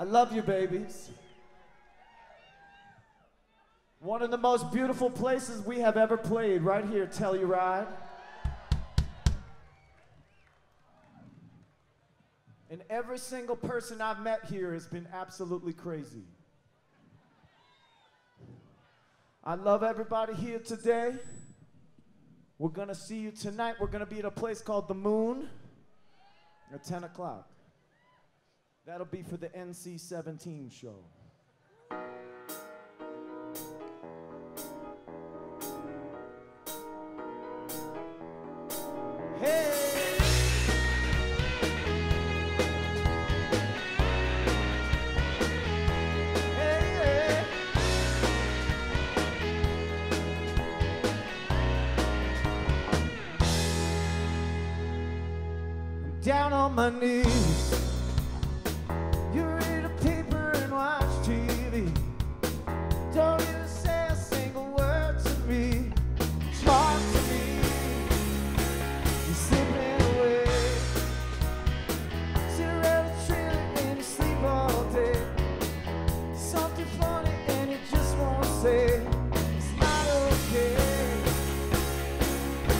I love you, babies. One of the most beautiful places we have ever played, right here, Telluride. And every single person I've met here has been absolutely crazy. I love everybody here today. We're gonna see you tonight. We're gonna be at a place called The Moon at 10 o'clock. That'll be for the NC 17 show. Down on my knees.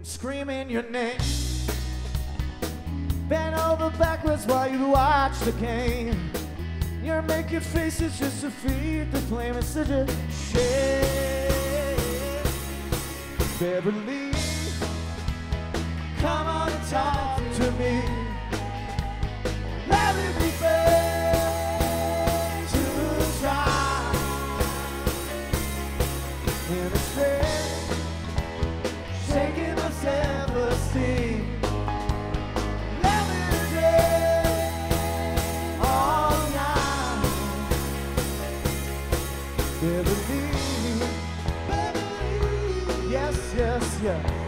I'm screaming your name. Bend over backwards while you watch the game. You're making faces just to feed the flame. It's such a shame. Beverly, come on and talk to me. Beverly, Beverly, yes, yes, yes.